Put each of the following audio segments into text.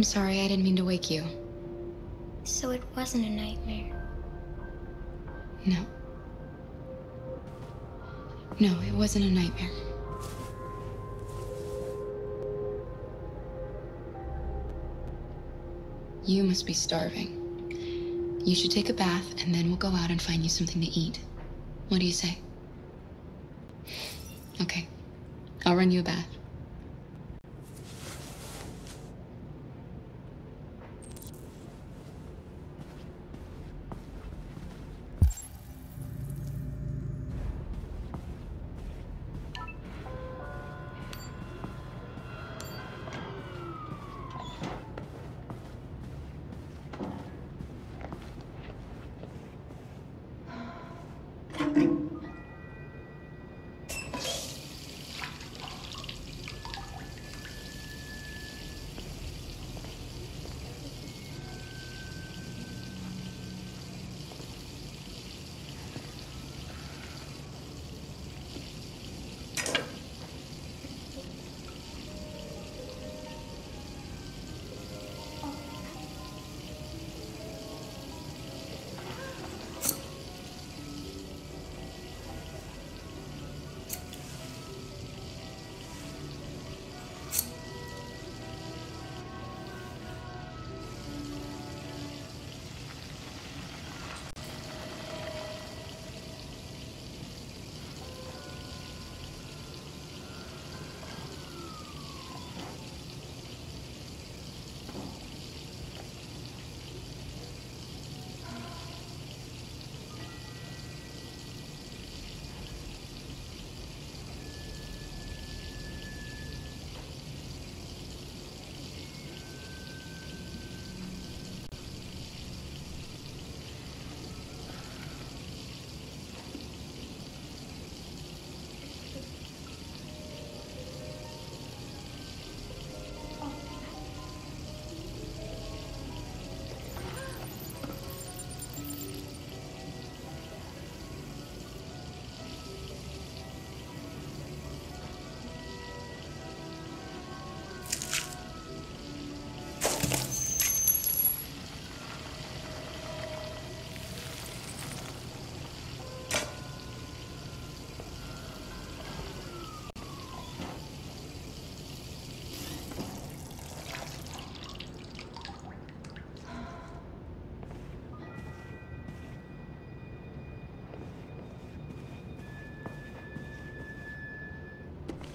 I'm sorry, I didn't mean to wake you. So it wasn't a nightmare. No. No, it wasn't a nightmare. You must be starving. You should take a bath, and then we'll go out and find you something to eat. What do you say? Okay. I'll run you a bath.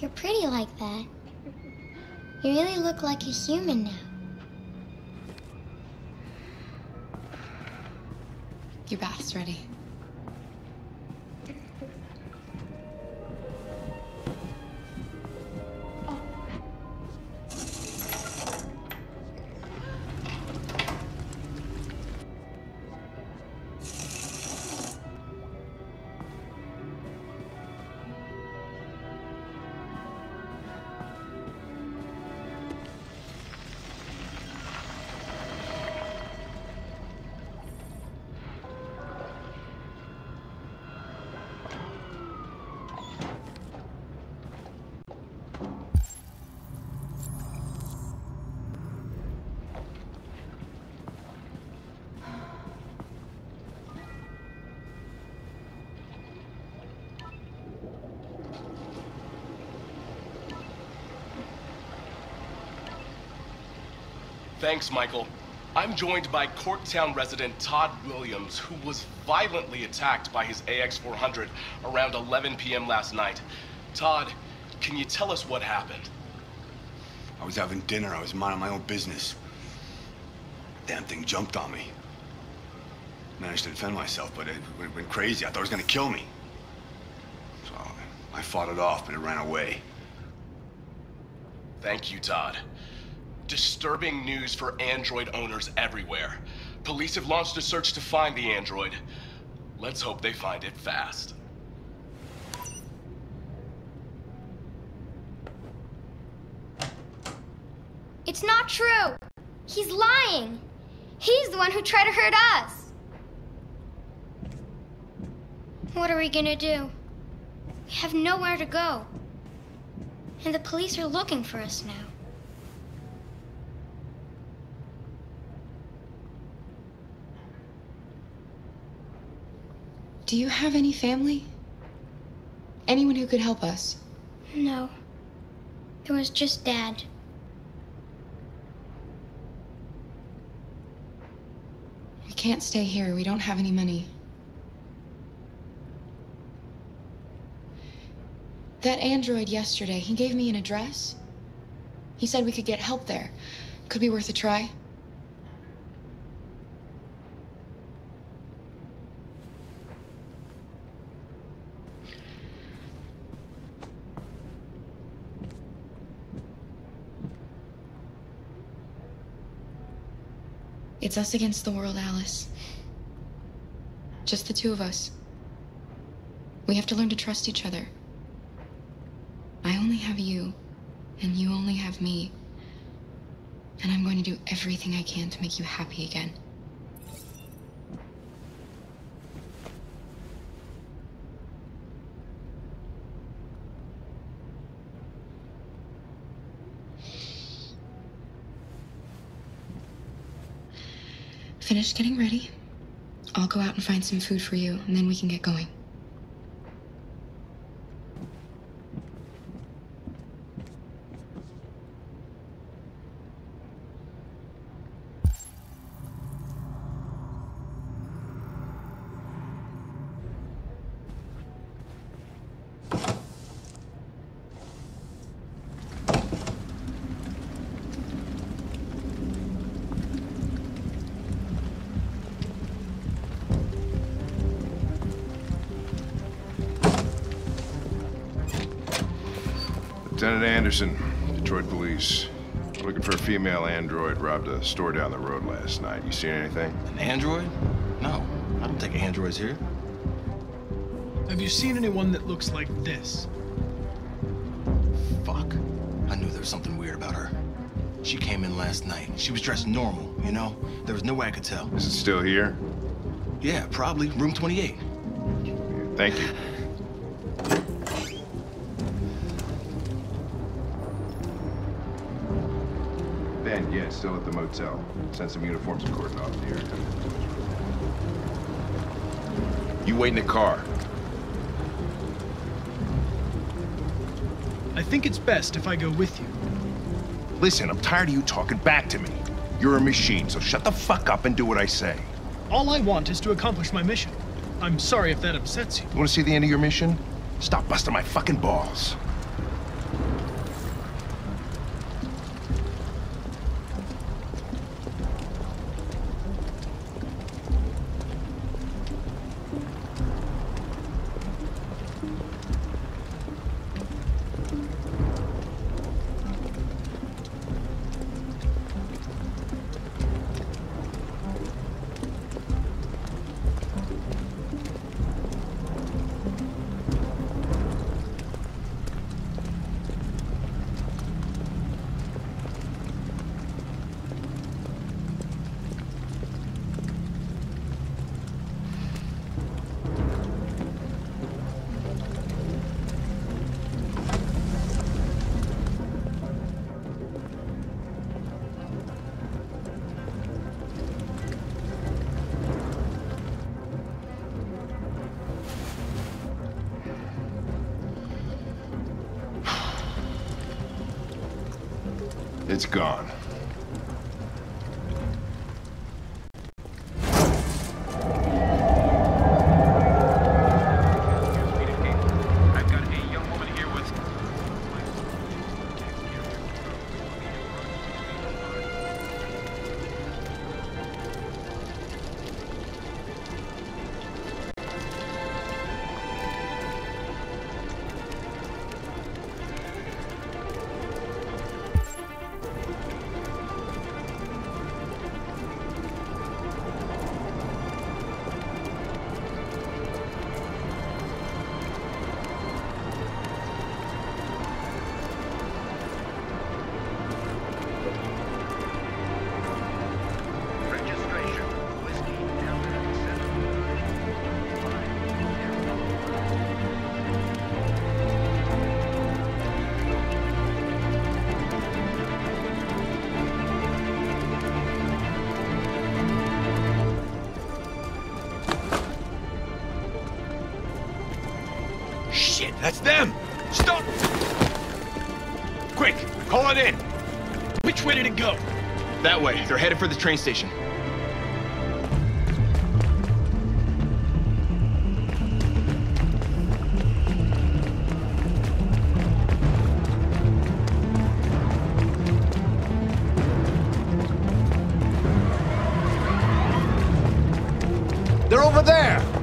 You're pretty like that. You really look like a human now. Your bath's ready. Thanks, Michael. I'm joined by Corktown resident Todd Williams, who was violently attacked by his AX-400 around 11 p.m. last night. Todd, can you tell us what happened? I was having dinner. I was minding my own business. Damn thing jumped on me. Managed to defend myself, but it went, crazy. I thought it was gonna kill me. So I fought it off, but it ran away. Thank you, Todd. Disturbing news for Android owners everywhere. Police have launched a search to find the android. Let's hope they find it fast. It's not true. He's lying. He's the one who tried to hurt us. What are we gonna do? We have nowhere to go. And the police are looking for us now. Do you have any family? Anyone who could help us? No. There was just Dad. We can't stay here. We don't have any money. That android yesterday, he gave me an address. He said we could get help there. Could be worth a try. It's us against the world, Alice. Just the two of us. We have to learn to trust each other. I only have you, and you only have me. And I'm going to do everything I can to make you happy again. Finish getting ready. I'll go out and find some food for you, and then we can get going. Lieutenant Anderson, Detroit Police. Looking for a female android robbed a store down the road last night. You seen anything? An android? No, I don't think androids here. Have you seen anyone that looks like this? Fuck. I knew there was something weird about her. She came in last night. She was dressed normal, you know? There was no way I could tell. Is it still here? Yeah, probably. Room 28. Thank you. Yeah, it's still at the motel. Sent some uniforms and cordon off the area. You wait in the car. I think it's best if I go with you. Listen, I'm tired of you talking back to me. You're a machine, so shut the fuck up and do what I say. All I want is to accomplish my mission. I'm sorry if that upsets you. You want to see the end of your mission? Stop busting my fucking balls. It's gone. That's them! Stop! Quick, call it in! Which way did it go? That way. They're headed for the train station. They're over there!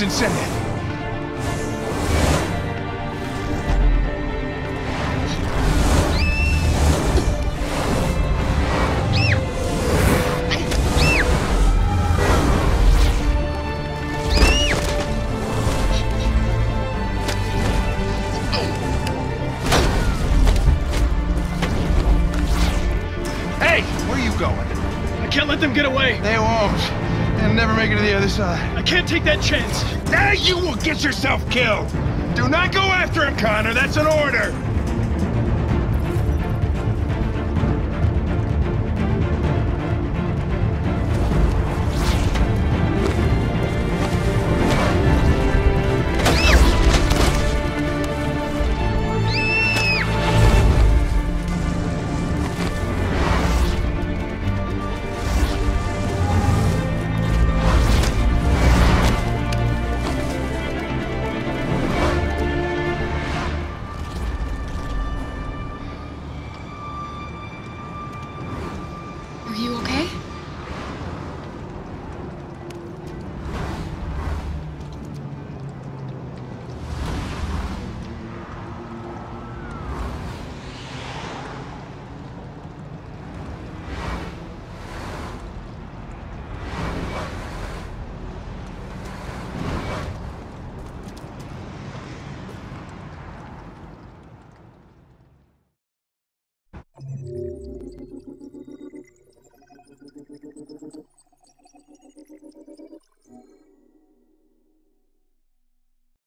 Insane. Side. I can't take that chance! Now you will get yourself killed! Do not go after him, Connor. That's an order.